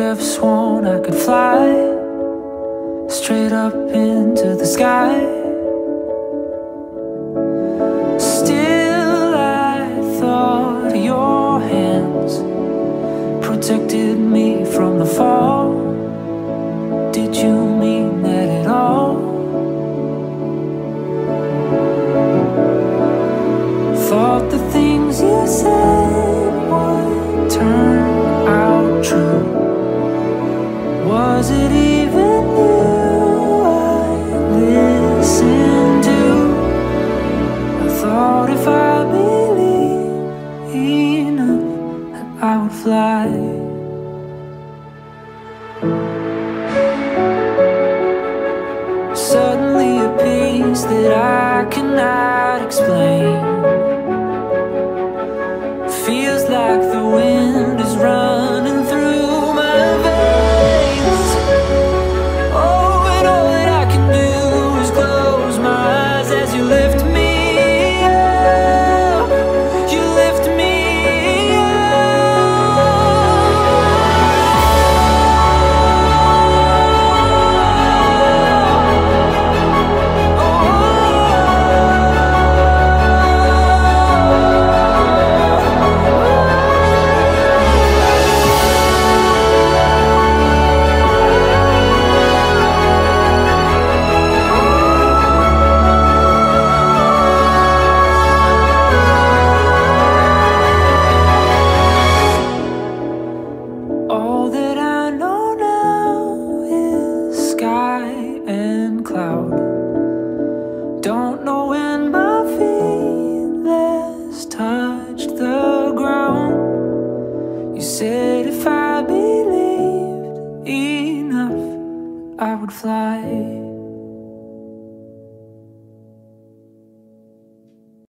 ever sworn I could fly straight up into the sky. Still, I thought your hands protected me from the fall. Was it even you I listened to? I thought if I believed enough that I would fly. Suddenly a peace that I cannot explain I would fly.